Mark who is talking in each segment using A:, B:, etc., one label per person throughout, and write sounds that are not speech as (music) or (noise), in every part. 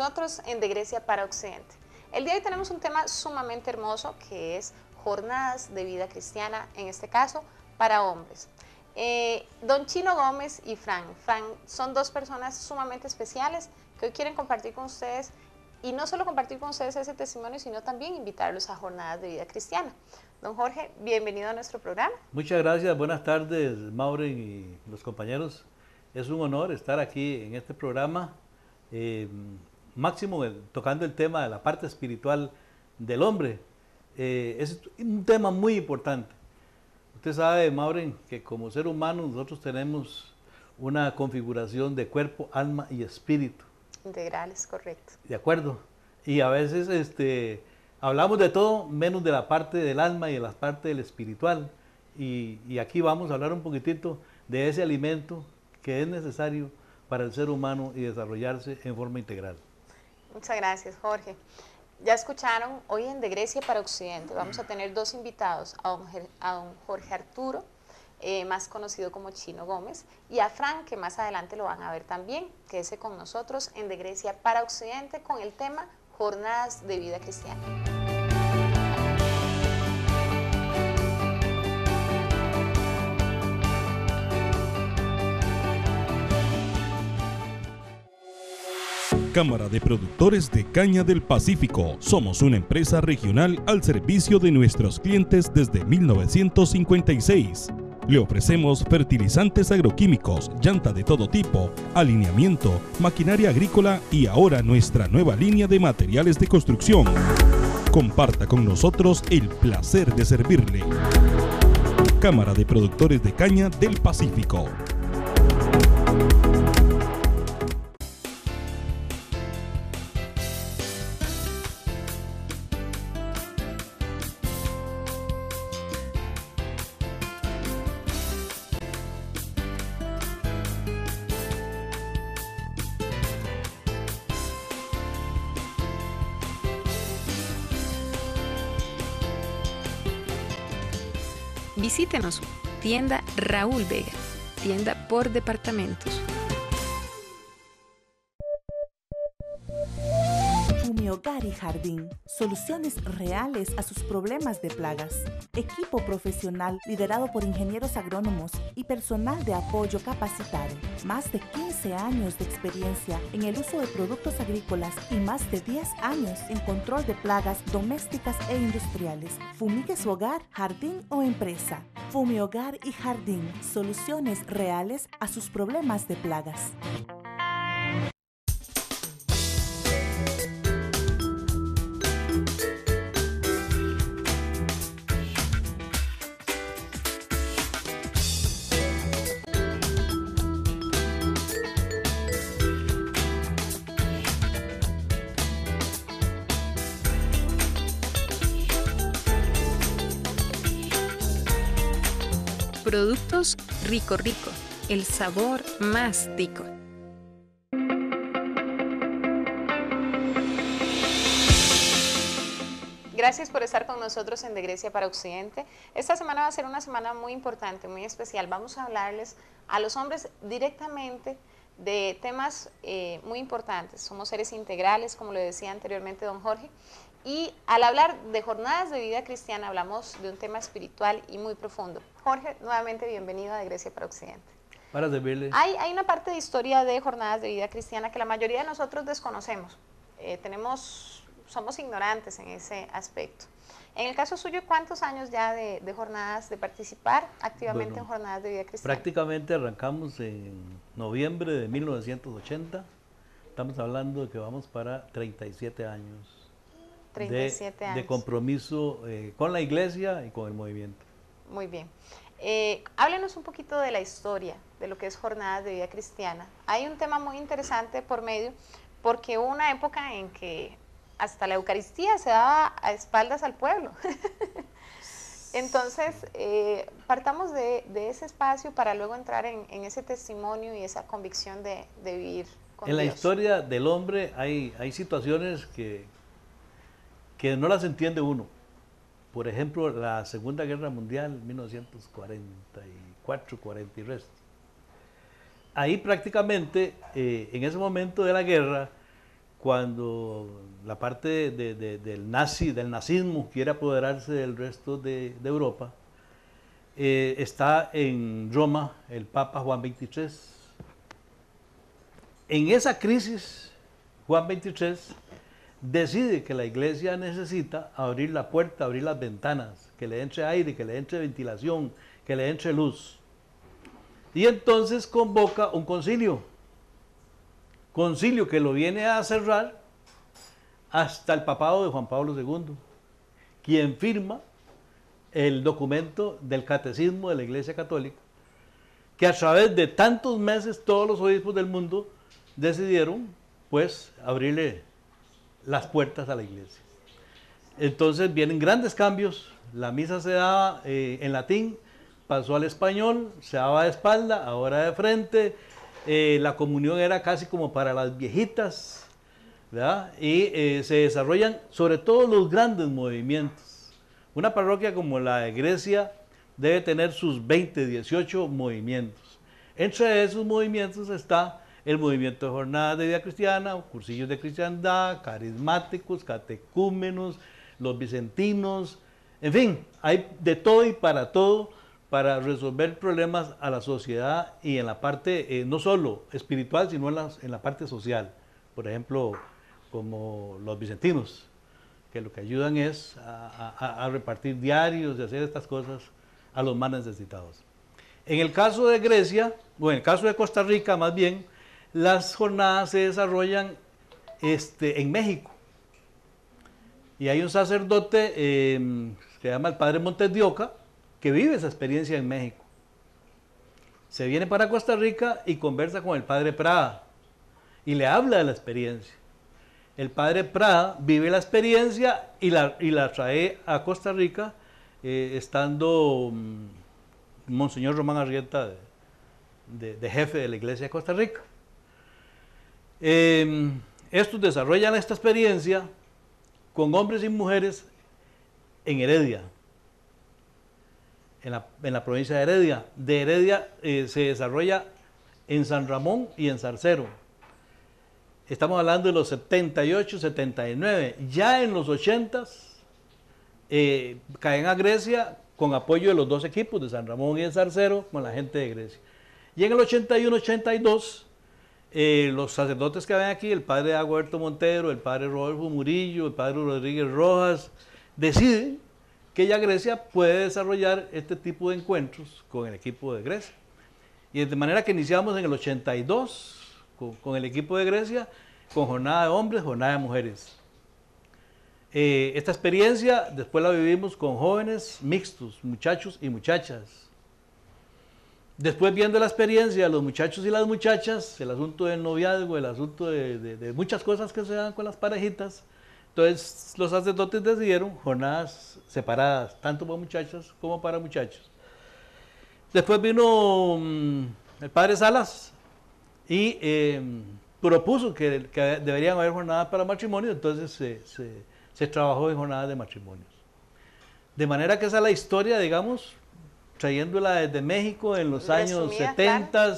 A: nosotros en De Grecia para Occidente. El día de hoy tenemos un tema sumamente hermoso que es jornadas de vida cristiana, en este caso para hombres. Eh, don Chino Gómez y Fran. Fran son dos personas sumamente especiales que hoy quieren compartir con ustedes y no solo compartir con ustedes ese testimonio, sino también invitarlos a jornadas de vida cristiana. Don Jorge, bienvenido a nuestro programa.
B: Muchas gracias, buenas tardes, Maureen y los compañeros. Es un honor estar aquí en este programa, eh, máximo tocando el tema de la parte espiritual del hombre. Eh, es un tema muy importante. Usted sabe, Maureen, que como ser humano nosotros tenemos una configuración de cuerpo, alma y espíritu.
A: Integrales, correcto.
B: De acuerdo. Y a veces este, hablamos de todo menos de la parte del alma y de la parte del espiritual. Y, y aquí vamos a hablar un poquitito de ese alimento que es necesario para el ser humano y desarrollarse en forma integral.
A: Muchas gracias, Jorge. Ya escucharon, hoy en De Grecia para Occidente vamos a tener dos invitados, a don, Jorge Arturo, eh, más conocido como Chino Gómez, y a Frank, que más adelante lo van a ver también, quédese con nosotros en De Grecia para Occidente con el tema Jornadas de Vida Cristiana.
C: Cámara de Productores de Caña del Pacífico. Somos una empresa regional al servicio de nuestros clientes desde 1956. Le ofrecemos fertilizantes agroquímicos, llanta de todo tipo, alineamiento, maquinaria agrícola y ahora nuestra nueva línea de materiales de construcción. Comparta con nosotros el placer de servirle. Cámara de Productores de Caña del Pacífico.
A: Visítenos, tienda Raúl Vega, tienda por departamentos.
D: Hogar y Jardín. Soluciones reales a sus problemas de plagas. Equipo profesional liderado por ingenieros agrónomos y personal de apoyo capacitado. Más de 15 años de experiencia en el uso de productos agrícolas y más de 10 años en control de plagas domésticas e industriales. Fumigue su hogar, jardín o empresa. Fumi Hogar y Jardín. Soluciones reales a sus problemas de plagas.
A: Productos Rico Rico, el sabor más rico. Gracias por estar con nosotros en De Grecia para Occidente. Esta semana va a ser una semana muy importante, muy especial. Vamos a hablarles a los hombres directamente de temas eh, muy importantes. Somos seres integrales, como le decía anteriormente don Jorge, y al hablar de jornadas de vida cristiana hablamos de un tema espiritual y muy profundo. Jorge, nuevamente bienvenido a Grecia para Occidente.
B: Para servirle.
A: Hay, hay una parte de historia de jornadas de vida cristiana que la mayoría de nosotros desconocemos. Eh, tenemos, somos ignorantes en ese aspecto. En el caso suyo, ¿cuántos años ya de, jornadas, de participar activamente en jornadas de vida cristiana?
B: Prácticamente arrancamos en noviembre de 1980. Estamos hablando de que vamos para 37 años
A: 37
B: de,
A: años.
B: de compromiso eh, con la iglesia y con el movimiento.
A: Muy bien. Eh, háblenos un poquito de la historia de lo que es Jornadas de Vida Cristiana. Hay un tema muy interesante por medio, porque hubo una época en que hasta la Eucaristía se daba a espaldas al pueblo. (laughs) Entonces, eh, partamos de, ese espacio para luego entrar en, ese testimonio y esa convicción de, vivir con
B: En la historia del hombre hay, hay situaciones que, que no las entiende uno. Por ejemplo, la Segunda Guerra Mundial, 1944, 40 y resto. Ahí prácticamente, eh, en ese momento de la guerra, cuando la parte del nazi, del nazismo quiere apoderarse del resto de, Europa, eh, está en Roma el Papa Juan XXIII. En esa crisis, Juan XXIII decide que la iglesia necesita abrir la puerta, abrir las ventanas, que le entre aire, que le entre ventilación, que le entre luz. Y entonces convoca un concilio concilio que lo viene a cerrar hasta el papado de Juan Pablo II, quien firma el documento del catecismo de la Iglesia Católica, que a través de tantos meses todos los obispos del mundo decidieron pues abrirle las puertas a la iglesia. Entonces vienen grandes cambios, la misa se daba eh, en latín, pasó al español, se daba de espalda, ahora de frente, eh, la comunión era casi como para las viejitas, ¿verdad? Y eh, se desarrollan sobre todo los grandes movimientos. Una parroquia como la de Grecia debe tener sus 20, 18 movimientos. Entre esos movimientos está el movimiento de jornadas de vida cristiana, cursillos de cristiandad, carismáticos, catecúmenos, los vicentinos, en fin, hay de todo y para todo para resolver problemas a la sociedad y en la parte eh, no solo espiritual, sino en la, parte social. Por ejemplo, como los vicentinos, que lo que ayudan es a, repartir diarios y hacer estas cosas a los más necesitados. En el caso de Grecia, o en el caso de Costa Rica más bien, las jornadas se desarrollan este, en México. Y hay un sacerdote que se llama el Padre Montes de Oca, que vive esa experiencia en México. Se viene para Costa Rica y conversa con el padre Prada y le habla de la experiencia. El padre Prada vive la experiencia y la, y la trae a Costa Rica eh, estando mm, Monseñor Román Arrieta de, jefe de la iglesia de Costa Rica. Em, estos desarrollan esta experiencia con hombres y mujeres en Heredia, en la, provincia de Heredia. De Heredia eh, se desarrolla en San Ramón y en Zarcero. Estamos hablando de los 78, 79. Ya en los 80 eh, caen a Grecia con apoyo de los dos equipos, de San Ramón y de Zarcero, con la gente de Grecia. Y en el 81, 82, eh, los sacerdotes que ven aquí, el padre Aguerto Montero, el padre Rodolfo Murillo, el padre Rodríguez Rojas, deciden que ya Grecia puede desarrollar este tipo de encuentros con el equipo de Grecia. Y de manera que iniciamos en el 82 con, el equipo de Grecia, con jornada de hombres, jornada de mujeres. Eh, esta experiencia después la vivimos con jóvenes mixtos, muchachos y muchachas. Después viendo la experiencia de los muchachos y las muchachas, el asunto del noviazgo, el asunto de, muchas cosas que se dan con las parejitas, entonces los sacerdotes decidieron jornadas separadas, tanto para muchachas como para muchachos. Después vino mm, el padre Salas y em, propuso que, deberían haber jornadas para matrimonio, entonces se, trabajó en jornadas de matrimonios. De manera que esa es la historia, digamos, trayéndola desde México en los años 70,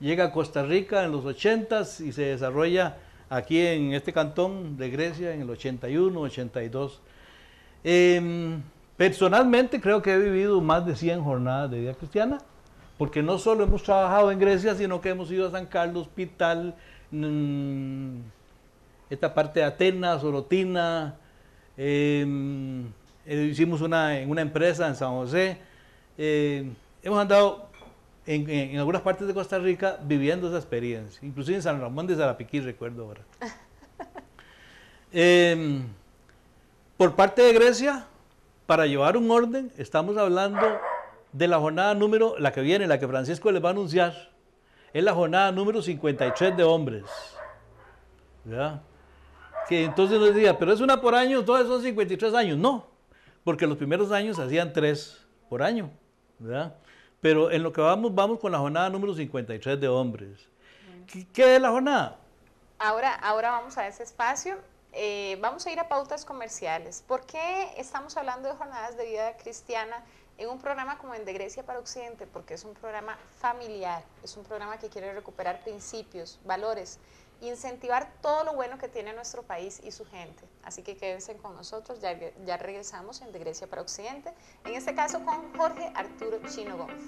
B: llega a Costa Rica en los 80 y se desarrolla aquí en este cantón de Grecia en el 81, 82. Em, personalmente creo que he vivido más de 100 jornadas de vida cristiana, porque no solo hemos trabajado en Grecia, sino que hemos ido a San Carlos, Pital, mm, esta parte de Atenas, Orotina, em, eh, hicimos una, en una empresa en San José, em, hemos andado en, algunas partes de Costa Rica viviendo esa experiencia, inclusive en San Ramón de Zarapiquí, recuerdo ahora. (laughs) Em, por parte de Grecia, para llevar un orden, estamos hablando de la jornada número, la que viene, la que Francisco les va a anunciar, es la jornada número 53 de hombres. ¿verdad? Que entonces nos decía, pero es una por año, todos son 53 años. No, porque los primeros años hacían tres por año. ¿Verdad? Pero en lo que vamos, vamos con la jornada número 53 de hombres. ¿Qué, es la jornada?
A: Ahora, ahora vamos a ese espacio. Eh, vamos a ir a pautas comerciales. ¿Por qué estamos hablando de jornadas de vida cristiana en un programa como el de Grecia para Occidente? Porque es un programa familiar, es un programa que quiere recuperar principios, valores incentivar todo lo bueno que tiene nuestro país y su gente. Así que quédense con nosotros, ya, regresamos en De Grecia para Occidente, en este caso con Jorge Arturo Chino Gómez.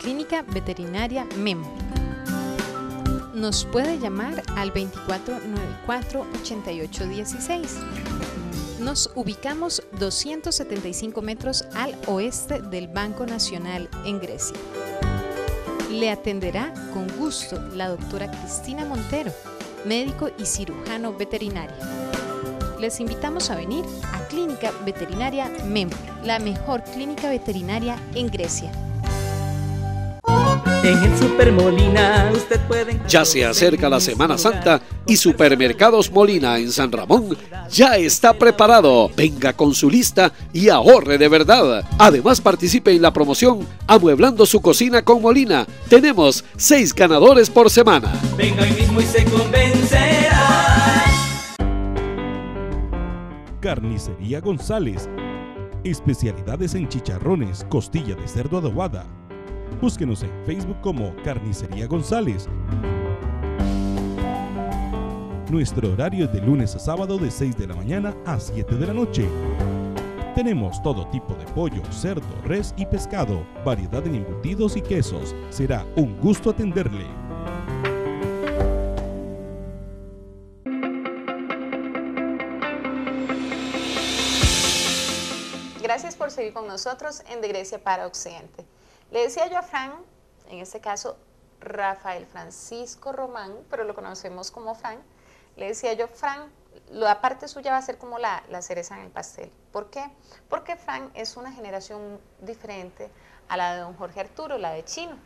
E: Clínica Veterinaria Memo. Nos puede llamar al 2494-8816. Nos ubicamos 275 metros al oeste del Banco Nacional en Grecia. Le atenderá con gusto la doctora Cristina Montero, médico y cirujano veterinario. Les invitamos a venir a Clínica Veterinaria Memo, la mejor clínica veterinaria en Grecia.
F: En el Super Molina usted puede
G: Ya se acerca la Semana Santa y Supermercados Molina en San Ramón ya está preparado. Venga con su lista y ahorre de verdad. Además participe en la promoción Amueblando su cocina con Molina. Tenemos seis ganadores por semana.
F: Venga hoy mismo y se convencerá.
C: Carnicería González. Especialidades en chicharrones, costilla de cerdo adobada. Búsquenos en Facebook como Carnicería González. Nuestro horario es de lunes a sábado de 6 de la mañana a 7 de la noche. Tenemos todo tipo de pollo, cerdo, res y pescado, variedad en embutidos y quesos. Será un gusto atenderle.
A: Gracias por seguir con nosotros en De Grecia para Occidente. Le decía yo a Fran, en este caso Rafael Francisco Román, pero lo conocemos como Fran, le decía yo, Fran, la parte suya va a ser como la, la cereza en el pastel. ¿Por qué? Porque Fran es una generación diferente a la de don Jorge Arturo, la de Chino.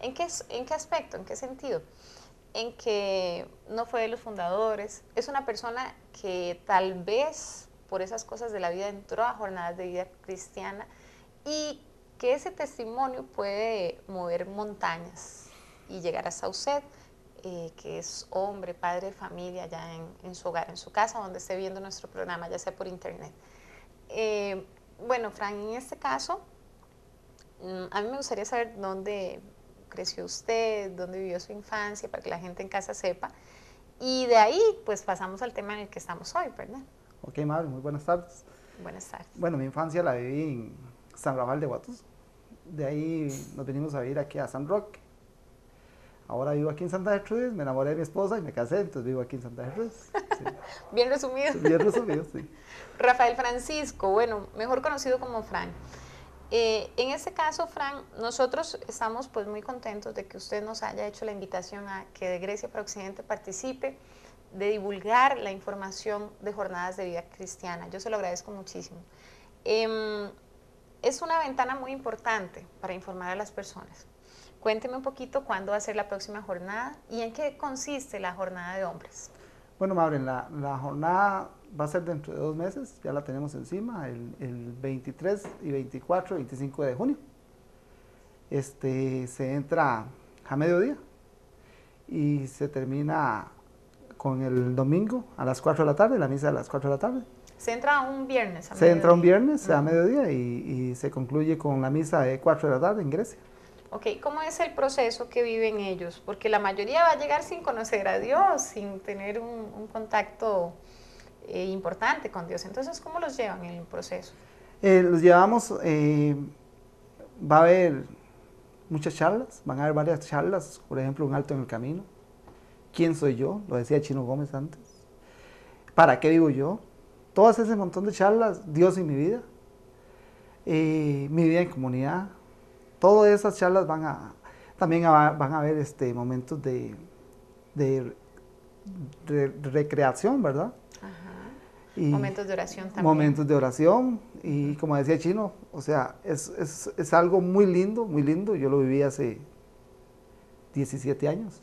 A: ¿En qué, ¿En qué aspecto? ¿En qué sentido? En que no fue de los fundadores, es una persona que tal vez por esas cosas de la vida entró a jornadas de vida cristiana y que ese testimonio puede mover montañas y llegar hasta usted, eh, que es hombre, padre de familia, ya en, en, su hogar, en su casa, donde esté viendo nuestro programa, ya sea por internet. Eh, bueno, Fran, en este caso, mm, a mí me gustaría saber dónde creció usted, dónde vivió su infancia, para que la gente en casa sepa. Y de ahí, pues pasamos al tema en el que estamos hoy, ¿verdad?
H: Ok, Mabel, muy buenas tardes.
A: Buenas tardes.
H: Bueno, mi infancia la viví en San Rafael de Guatus. De ahí nos venimos a vivir aquí a San Roque. Ahora vivo aquí en Santa Gertrudis, me enamoré de mi esposa y me casé, entonces vivo aquí en Santa Gertrudis. (laughs) Sí.
A: Bien resumido.
H: Bien resumido, sí. (laughs)
A: Rafael Francisco, bueno, mejor conocido como Fran. Eh, en este caso, Fran, nosotros estamos pues muy contentos de que usted nos haya hecho la invitación a que de Grecia para Occidente participe de divulgar la información de jornadas de vida cristiana. Yo se lo agradezco muchísimo. Eh, es una ventana muy importante para informar a las personas. Cuénteme un poquito cuándo va a ser la próxima jornada y en qué consiste la jornada de hombres.
H: Bueno, Maureen, la, la, jornada va a ser dentro de dos meses, ya la tenemos encima, el, el 23 y 24 y 25 de junio. Este, se entra a mediodía y se termina con el domingo a las 4 de la tarde, la misa a las 4 de la tarde.
A: Se entra un viernes a
H: Se mediodía. entra un viernes a mediodía y, y, se concluye con la misa de 4 de la tarde en Grecia.
A: Ok, ¿cómo es el proceso que viven ellos? Porque la mayoría va a llegar sin conocer a Dios, sin tener un, contacto eh, importante con Dios. Entonces, ¿cómo los llevan en el proceso?
H: Eh, los llevamos, eh, va a haber muchas charlas, van a haber varias charlas, por ejemplo, un alto en el camino. ¿Quién soy yo? Lo decía Chino Gómez antes. ¿Para qué vivo yo? Todas ese montón de charlas, Dios en mi vida, mi vida en comunidad, todas esas charlas van a, también a, van a haber este, momentos de, de, recreación, ¿verdad?
A: Y momentos de oración también.
H: Momentos de oración y como decía Chino, o sea, es, es, es algo muy lindo, muy lindo. Yo lo viví hace 17 años.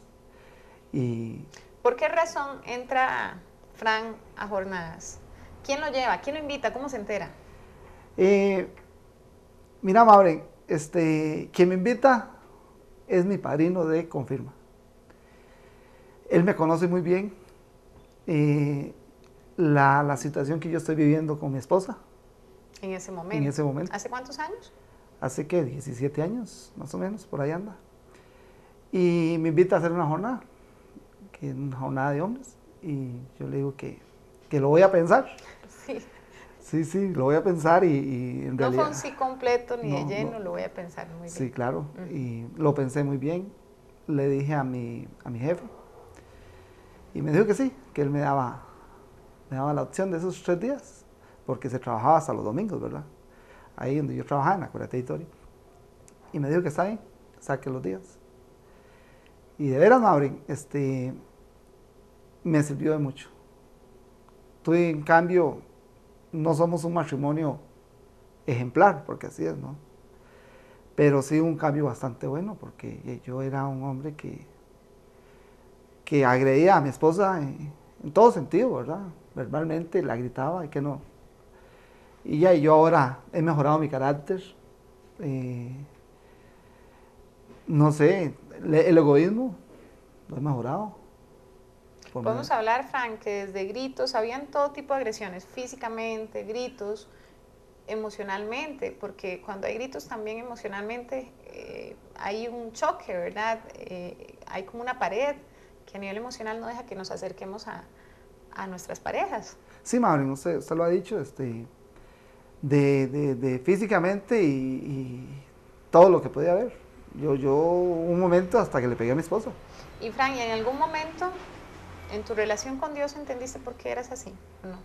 H: Y
A: ¿Por qué razón entra Fran a jornadas? ¿Quién lo lleva? ¿Quién lo invita? ¿Cómo se entera?
H: Eh, mira, Maureen, este, quien me invita es mi padrino de confirma. Él me conoce muy bien. Eh, la, la, situación que yo estoy viviendo con mi esposa.
A: En ese momento.
H: En ese momento.
A: ¿Hace cuántos años?
H: hace que 17 años, más o menos, por ahí anda. Y me invita a hacer una jornada, que es una jornada de hombres. Y yo le digo que, que lo voy a pensar.
A: Sí.
H: Sí, sí, lo voy a pensar y, y en
A: No
H: realidad...
A: fue un sí completo ni de
H: No,
A: lleno,
H: no.
A: lo voy a pensar muy bien.
H: Sí, claro. Y lo pensé muy bien. Le dije a mi, a mi jefe. Y me dijo que sí, que él me daba, me daba la opción de esos tres días. Porque se trabajaba hasta los domingos, ¿verdad? Ahí donde yo trabajaba, en la Cuarta Editoria. Y me dijo que está bien, saque los días. Y de veras, Maureen, este, me sirvió de mucho. Tuve, en cambio, no somos un matrimonio ejemplar, porque así es, ¿no? Pero sí un cambio bastante bueno, porque yo era un hombre que, que agredía a mi esposa en, en todo sentido, ¿verdad? Verbalmente la gritaba y que no. Y ya yo ahora he mejorado mi carácter. eh, no sé, el egoísmo lo he mejorado. Por
A: Podemos hablar, Frank, que desde gritos, habían todo tipo de agresiones, físicamente, gritos, emocionalmente, porque cuando hay gritos también emocionalmente eh, hay un choque, ¿verdad? Eh, hay como una pared que a nivel emocional no deja que nos acerquemos a, a nuestras parejas.
H: Sí, Maureen, usted, usted lo ha dicho, este, de, de- de físicamente y, y todo lo que podía haber. Yo, yo, un momento hasta que le pegué a mi esposa.
A: Y Frank, ¿y en algún momento en tu relación con Dios entendiste por qué eras así? ¿O No.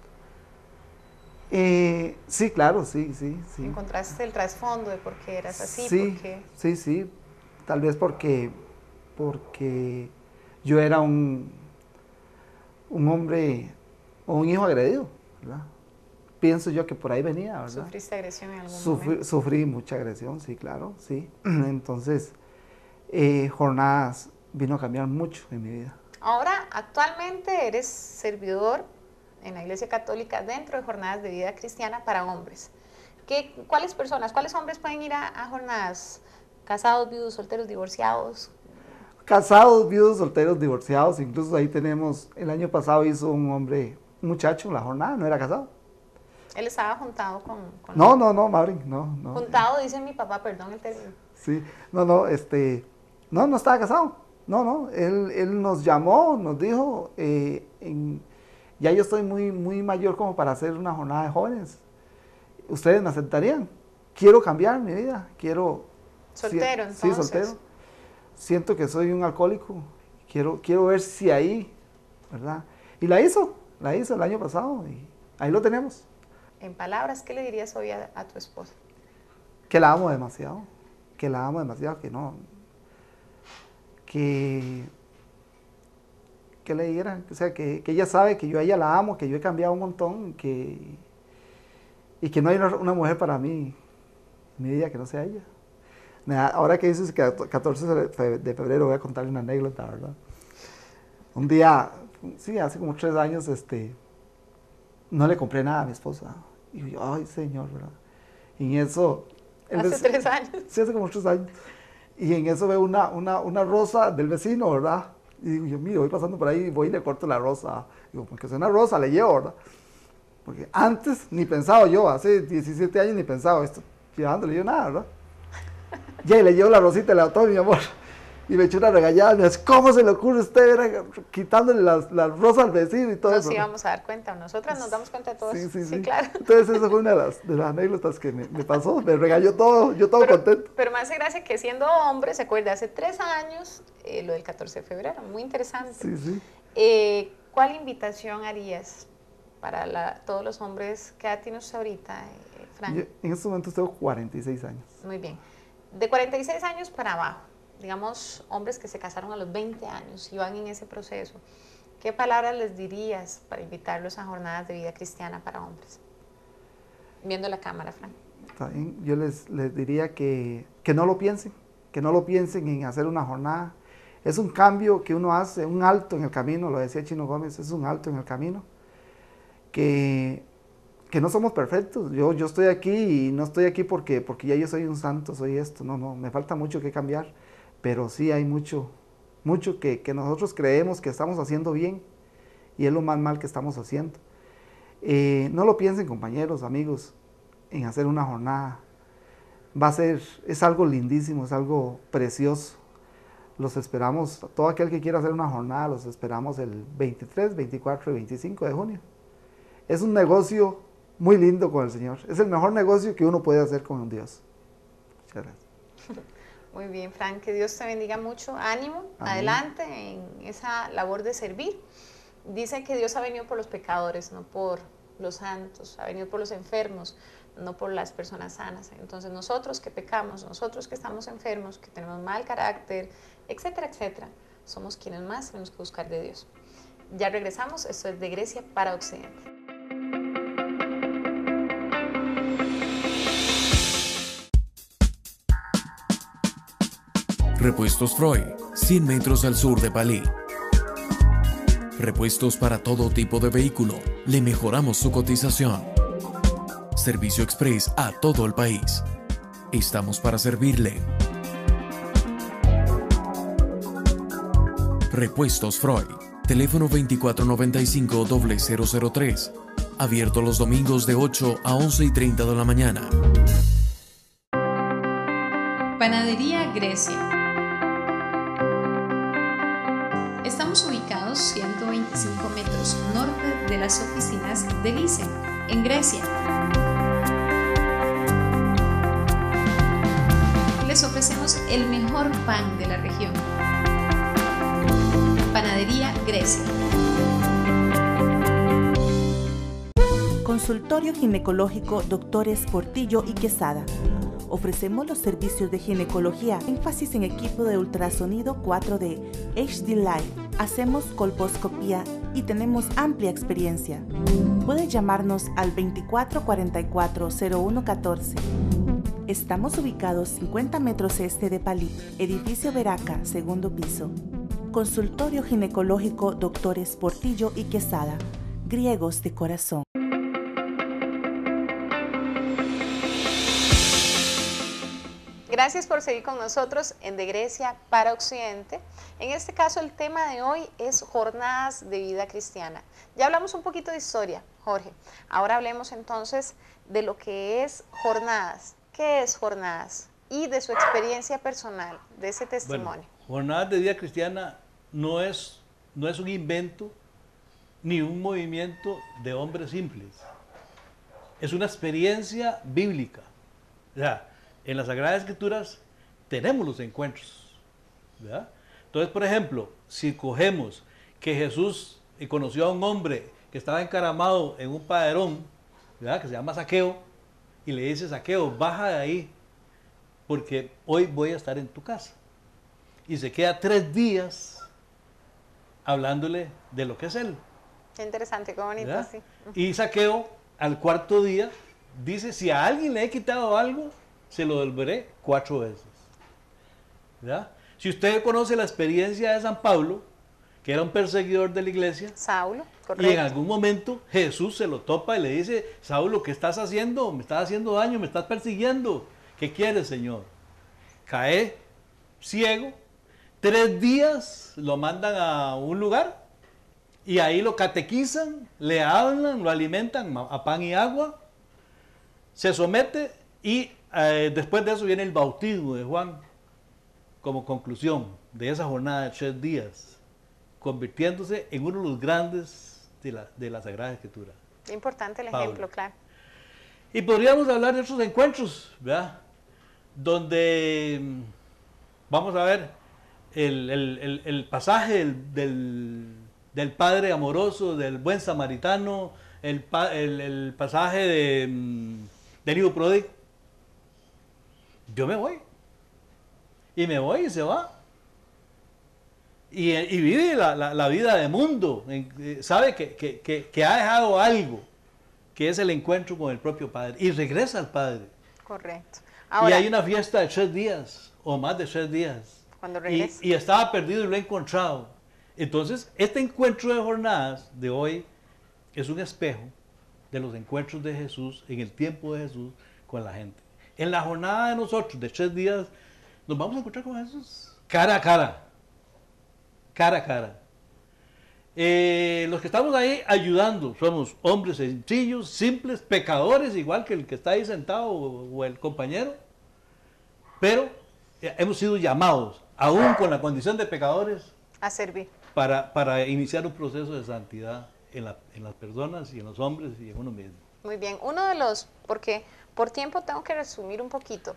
H: Eh, sí, claro, sí, sí, sí.
A: ¿Encontraste el trasfondo de por qué eras así?
H: Sí, sí, sí. Tal vez porque, porque yo era un, un hombre o un hijo agredido, ¿verdad? Pienso yo que por ahí venía, ¿verdad?
A: ¿Sufriste agresión en algún
H: Sufrí,
A: momento?
H: sufrí mucha agresión, sí, claro, sí. (clears throat) Entonces, eh, jornadas vino a cambiar mucho en mi vida.
A: Ahora, actualmente eres servidor en la Iglesia Católica dentro de jornadas de vida cristiana para hombres. ¿Qué, ¿Cuáles personas, cuáles hombres pueden ir a, a jornadas? ¿Casados, viudos, solteros, divorciados?
H: Casados, viudos, solteros, divorciados, incluso ahí tenemos, el año pasado hizo un hombre, un muchacho en la jornada, no era casado.
A: Él estaba juntado con... con-
H: No, no, no, Maureen, no, no.
A: Juntado, dice mi papá, perdón el término.
H: Sí, no, no, este, no, no estaba casado. No, no, él, él nos llamó, nos dijo, eh, en- ya yo estoy muy, muy mayor como para hacer una jornada de jóvenes. ¿Ustedes me aceptarían? Quiero cambiar mi vida, quiero...
A: Soltero,
H: Sí,
A: entonces.
H: soltero. Siento que soy un alcohólico, quiero, quiero ver si ahí, ¿verdad? Y la hizo, la hizo el año pasado y ahí lo tenemos.
A: En palabras, ¿qué le dirías hoy a, a tu esposa?
H: que la amo demasiado, que la amo demasiado, que no, que, que le diera, o sea, que, que ella sabe que yo a ella la amo, que yo he cambiado un montón, que, y que no hay una, una mujer para mí en mi vida que no sea ella. Ahora que dices que a 14 de fe- de febrero voy a contarle una anécdota, ¿verdad? Un día, sí, hace como tres años, este, no le compré nada a mi esposa. Y yo, ay, señor, ¿verdad? Y en eso...
A: Hace tres años.
H: Sí, hace como tres años. Y en eso veo una, una, una rosa del vecino, ¿verdad? Y digo, yo, mira, voy pasando por ahí, voy y le corto la rosa. Digo, porque es una rosa, le llevo, ¿verdad? Porque antes ni pensaba yo, hace 17 años ni pensaba esto, llevándole yo nada, ¿verdad? Ya, y le llevo la rosita y la todo mi amor. Y me echó una regañada, me dice, ¿cómo se le ocurre a usted quitándole las, las rosas al vecino y todo
A: Nos
H: eso? ¿no?
A: íbamos a dar cuenta, nosotras nos damos cuenta de todo
H: Sí,
A: eso.
H: sí, sí.
A: claro.
H: Entonces, esa fue una de las, de las anécdotas que me, me pasó. Me regañó todo, yo todo
A: Pero,
H: contento.
A: pero me hace gracia que siendo hombre, se acuerda, hace tres años, eh, lo del 14 de febrero, muy interesante.
H: Sí, sí.
A: Eh, ¿Cuál invitación harías para la- todos los hombres? ¿Qué edad tiene usted ahorita, eh, Frank?
H: Yo en estos momentos tengo 46 años.
A: Muy bien. De 46 años para abajo, digamos, hombres que se casaron a los 20 años y van en ese proceso, ¿qué palabras les dirías para invitarlos a jornadas de vida cristiana para hombres? Viendo la cámara, Frank.
H: ¿Está? Yo les, les diría que, que no lo piensen, que no lo piensen en hacer una jornada. Es un cambio que uno hace, un alto en el camino, lo decía Chino Gómez, es un alto en el camino. Que, que no somos perfectos. Yo, yo estoy aquí y no estoy aquí porque, porque ya yo soy un santo, soy esto. No, no, me falta mucho que cambiar, pero sí hay mucho, mucho que, que nosotros creemos que estamos haciendo bien y es lo más mal que estamos haciendo. Eh, no lo piensen, compañeros, amigos, en hacer una jornada. Va a ser, es algo lindísimo, es algo precioso. Los esperamos, todo aquel que quiera hacer una jornada, los esperamos el 23, 24 y 25 de junio. Es un negocio muy lindo con el Señor. Es el mejor negocio que uno puede hacer con Dios. Muchas gracias. (laughs)
A: Muy bien, Frank, que Dios te bendiga mucho. Ánimo,
H: Amén.
A: adelante en esa labor de servir. Dicen que Dios ha venido por los pecadores, no por los santos, ha venido por los enfermos, no por las personas sanas. Entonces nosotros que pecamos, nosotros que estamos enfermos, que tenemos mal carácter, etcétera, etcétera, somos quienes más tenemos que buscar de Dios. Ya regresamos, esto es de Grecia para Occidente.
I: Repuestos Freud, 100 metros al sur de Palí. Repuestos para todo tipo de vehículo. Le mejoramos su cotización. Servicio Express a todo el país. Estamos para servirle. Repuestos Freud. Teléfono 2495-003. Abierto los domingos de 8 a 11 y 30 de la mañana.
E: Panadería Grecia. Estamos ubicados 125 metros norte de las oficinas de Lice, en Grecia. Les ofrecemos el mejor pan de la región. Panadería Grecia.
D: Consultorio Ginecológico Doctores Portillo y Quesada. Ofrecemos los servicios de ginecología, énfasis en equipo de ultrasonido 4D, HD Live. Hacemos colposcopía y tenemos amplia experiencia. Puede llamarnos al 2444 0114. Estamos ubicados 50 metros este de Palí, edificio Veraca, segundo piso. Consultorio Ginecológico Doctores Portillo y Quesada. Griegos de corazón.
A: Gracias por seguir con nosotros en De Grecia para Occidente. En este caso el tema de hoy es jornadas de vida cristiana. Ya hablamos un poquito de historia, Jorge. Ahora hablemos entonces de lo que es jornadas. ¿Qué es jornadas? Y de su experiencia personal, de ese testimonio.
B: Bueno, Jornadas de Vida Cristiana no es, no es un invento ni un movimiento de hombres simples. Es una experiencia bíblica. O sea, en las Sagradas Escrituras tenemos los encuentros. ¿verdad? Entonces, por ejemplo, si cogemos que Jesús conoció a un hombre que estaba encaramado en un paderón, ¿verdad? que se llama Saqueo, y le dice, Saqueo, baja de ahí, porque hoy voy a estar en tu casa. Y se queda tres días hablándole de lo que es él.
A: Qué interesante, qué bonito,
B: ¿verdad?
A: sí.
B: Y Saqueo, al cuarto día, dice, si a alguien le he quitado algo, se lo devolveré cuatro veces. ¿verdad? Si usted conoce la experiencia de San Pablo, que era un perseguidor de la iglesia,
A: Saulo,
B: y en algún momento Jesús se lo topa y le dice, Saulo, ¿qué estás haciendo? Me estás haciendo daño, me estás persiguiendo. ¿Qué quieres, Señor? Cae ciego. Tres días lo mandan a un lugar y ahí lo catequizan, le hablan, lo alimentan a pan y agua, se somete y eh, después de eso viene el bautismo de Juan como conclusión de esa jornada de tres días, convirtiéndose en uno de los grandes de la, de la Sagrada Escritura.
A: Importante el
B: Pablo.
A: ejemplo, claro.
B: Y podríamos hablar de otros encuentros, ¿verdad? Donde mm, vamos a ver el, el- el- el pasaje del, del- del Padre amoroso, del buen samaritano, el, pa- el- el pasaje de, mm, del hijo pródigo. Yo me voy. Y me voy y se va. Y, y vive la, la- la vida de mundo. eh, sabe que, que- que- que ha dejado algo que es el encuentro con el propio Padre, y regresa al Padre.
A: Correcto.
B: y hay una fiesta de tres días, o más de tres días.
A: cuando
B: Y,
A: regresa.
B: y estaba perdido y lo he encontrado. Entonces, este encuentro de jornadas de hoy es un espejo de los encuentros de Jesús en el tiempo de Jesús con la gente. En la jornada de nosotros de tres días, nos vamos a encontrar con Jesús cara a cara. Cara a cara. Eh, los que estamos ahí ayudando somos hombres sencillos, simples, pecadores, igual que el que está ahí sentado o, o el compañero, Pero eh, hemos sido llamados, aún con la condición de pecadores,
A: A servir.
B: para, para iniciar un proceso de santidad en, la- en las personas y en los hombres y en uno mismo.
A: Muy bien. Uno de los, porque por tiempo tengo que resumir un poquito.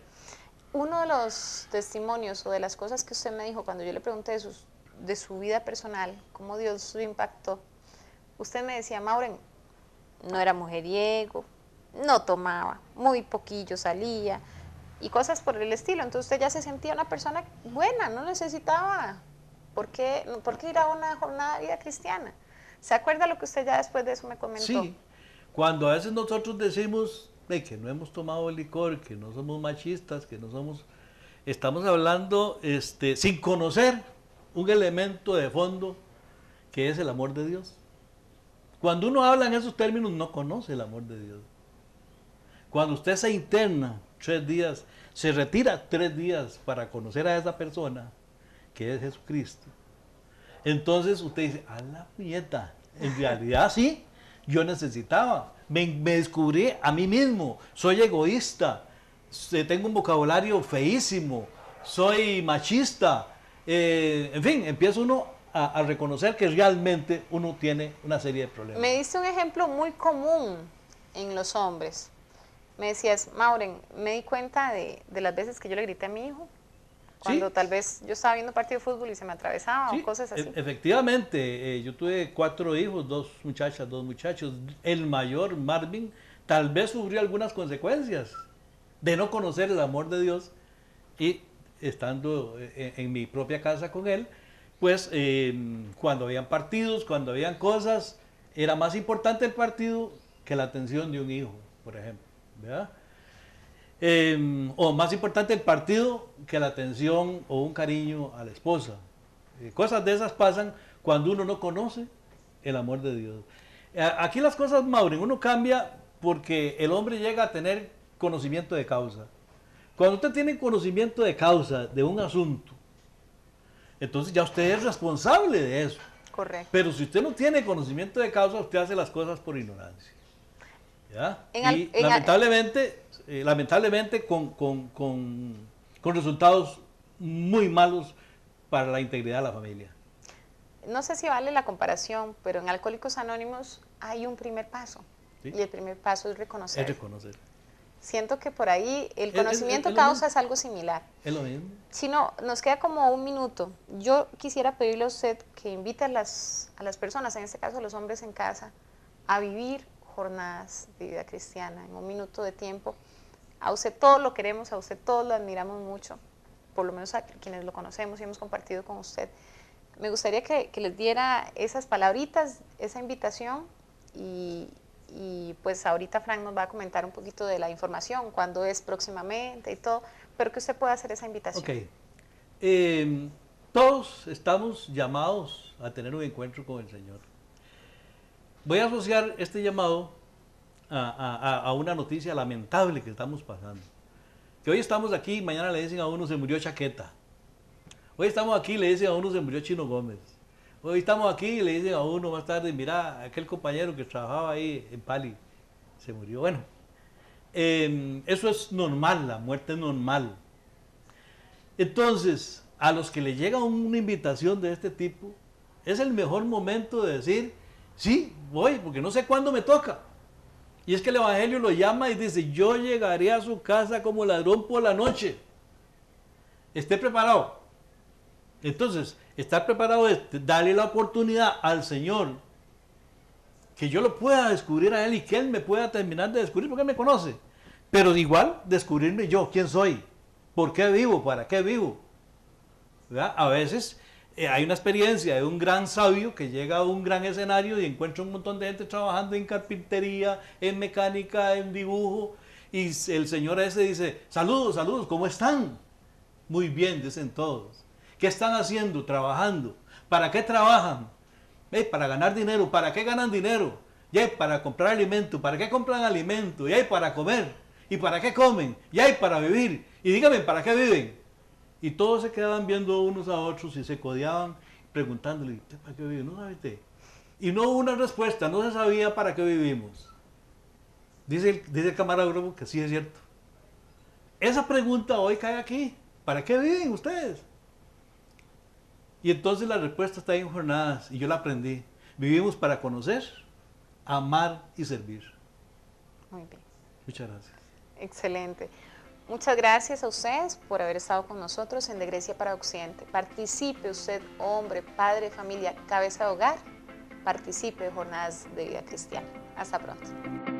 A: Uno de los testimonios o de las cosas que usted me dijo cuando yo le pregunté de, sus- de su vida personal, cómo Dios lo impactó, usted me decía, Mauren, no era mujeriego, no tomaba, muy poquillo salía y cosas por el estilo. Entonces usted ya se sentía una persona buena, no necesitaba. ¿Por qué, por qué ir a una jornada de vida cristiana? ¿Se acuerda lo que usted ya después de eso me comentó?
B: Sí, cuando a veces nosotros decimos de que no hemos tomado licor, que no somos machistas, que no somos... Estamos hablando este, sin conocer un elemento de fondo que es el amor de Dios. Cuando uno habla en esos términos no conoce el amor de Dios. Cuando usted se interna tres días, se retira tres días para conocer a esa persona, que es Jesucristo, entonces usted dice, a la nieta, en realidad sí, yo necesitaba, me, descubrí a mí mismo, soy egoísta, se- tengo un vocabulario feísimo, soy machista, eh, en fin, empieza uno a, reconocer que realmente uno tiene una serie de problemas.
A: Me diste un ejemplo muy común en los hombres. Me decías, Mauren, me di cuenta de las veces que yo le grité a mi hijo, cuando
B: Sí.
A: tal vez yo estaba viendo partido de fútbol y se me atravesaba
B: Sí,
A: o cosas así.
B: e- efectivamente, eh, yo tuve cuatro hijos, dos muchachas, dos muchachos. El mayor, Marvin, tal vez sufrió algunas consecuencias de no conocer el amor de Dios y estando eh, en, en mi propia casa con él, pues eh, cuando habían partidos, cuando habían cosas, era más importante el partido que la atención de un hijo, por ejemplo. ¿verdad? Eh, o más importante el partido que la atención o un cariño a la esposa. Eh, cosas de esas pasan cuando uno no conoce el amor de Dios. Eh, Aquí las cosas, Maureen, uno cambia porque el hombre llega a tener conocimiento de causa. Cuando usted tiene conocimiento de causa de un asunto, entonces ya usted es responsable de eso.
A: Correcto.
B: Pero si usted no tiene conocimiento de causa, usted hace las cosas por ignorancia. ¿Ya?
A: En al-
B: y
A: al-
B: lamentablemente, eh, lamentablemente con, con- con- con resultados muy malos para la integridad de la familia.
A: No sé si vale la comparación, pero en Alcohólicos Anónimos hay un primer paso.
B: Sí.
A: Y el primer paso es reconocer.
B: Es reconocer.
A: Siento que por ahí el
B: Es- es-
A: conocimiento
B: es
A: causa es algo similar.
B: Es lo mismo.
A: Si no, nos queda como un minuto. Yo quisiera pedirle a usted que invite a las, a las personas, en este caso a los hombres en casa, a vivir jornadas de vida cristiana en un minuto de tiempo. A usted todos lo queremos, a usted todos lo admiramos mucho, por lo menos a quienes lo conocemos y hemos compartido con usted. Me gustaría que, que les diera esas palabritas, esa invitación y, y, pues ahorita Frank nos va a comentar un poquito de la información, cuándo es próximamente y todo, pero que usted pueda hacer esa invitación.
B: Ok. Eh, todos estamos llamados a tener un encuentro con el Señor. Voy a asociar este llamado a, a- una noticia lamentable que estamos pasando. Que hoy estamos aquí y mañana le dicen a uno se murió Chaqueta. Hoy estamos aquí y le dicen a uno se murió Chino Gómez. Hoy estamos aquí y le dicen a uno más tarde, mira, aquel compañero que trabajaba ahí en Pali se murió. Bueno, eh, eso es normal, la muerte es normal. Entonces, a los que le llega una invitación de este tipo, es el mejor momento de decir, sí, voy, porque no sé cuándo me toca. Y es que el Evangelio lo llama y dice, yo llegaré a su casa como ladrón por la noche. Esté preparado. Entonces, estar preparado es darle la oportunidad al Señor que yo lo pueda descubrir a Él y que Él me pueda terminar de descubrir porque Él me conoce. Pero igual descubrirme yo, quién soy, por qué vivo, para qué vivo. A veces hay una experiencia de un gran sabio que llega a un gran escenario y encuentra un montón de gente trabajando en carpintería, en mecánica, en dibujo. Y el señor ese dice, saludos, saludos, ¿cómo están? Muy bien, dicen todos. ¿Qué están haciendo? Trabajando. ¿Para qué trabajan? Eh, para ganar dinero. ¿Para qué ganan dinero? Para comprar alimento. ¿Para qué compran alimento? Y hay para comer. ¿Y para qué comen? Y para vivir. Y dígame, ¿para qué viven? Y todos se quedaban viendo unos a otros y se codeaban preguntándole, ¿usted para qué vive? No sabe usted. Y no hubo una respuesta, no se sabía para qué vivimos. Dice el, dice el camarógrafo que sí es cierto. esa pregunta hoy cae aquí. ¿Para qué viven ustedes? Y entonces la respuesta está ahí en jornadas y yo la aprendí. Vivimos para conocer, amar y servir.
A: Muy bien.
B: Muchas gracias.
A: Excelente. Muchas gracias a ustedes por haber estado con nosotros en De Grecia para Occidente. Participe usted, hombre, padre, familia, cabeza de hogar. Participe de jornadas de vida cristiana. Hasta pronto.